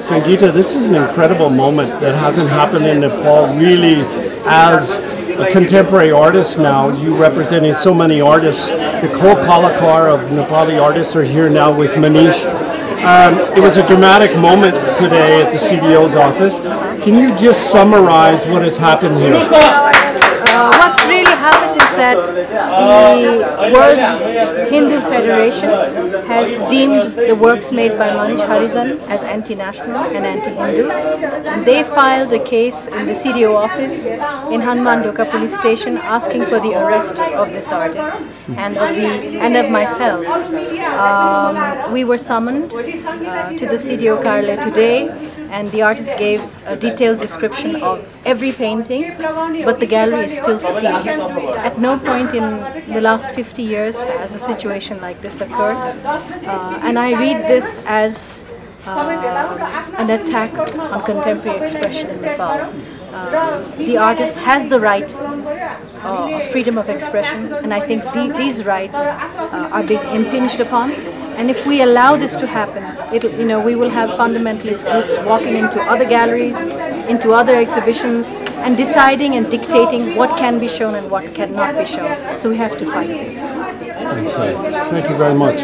Sangita, this is an incredible moment that hasn't happened in Nepal really as a contemporary artist now. You representing so many artists. The whole Kalakar of Nepali artists are here now with Manish. Um, it was a dramatic moment today at the CDO's office. Can you just summarize what has happened here? Uh, what's really happened is that the World Hindu Federation has deemed the works made by Manish Harijan as anti-national and anti-Hindu. They filed a case in the CDO office in Hanuman Dhoka police station asking for the arrest of this artist and of, the, and of myself. Um, we were summoned uh, to the CDO Karle today and the artist gave a detailed description of every painting, but the gallery is still sealed. At no point in the last 50 years has a situation like this occurred, uh, and I read this as uh, an attack on contemporary expression in Nepal. Uh, the artist has the right uh, of freedom of expression, and I think the, these rights uh, are being impinged upon. And if we allow this to happen, it'll, you know, we will have fundamentalist groups walking into other galleries, into other exhibitions, and deciding and dictating what can be shown and what cannot be shown. So we have to fight this. Okay. Thank you very much.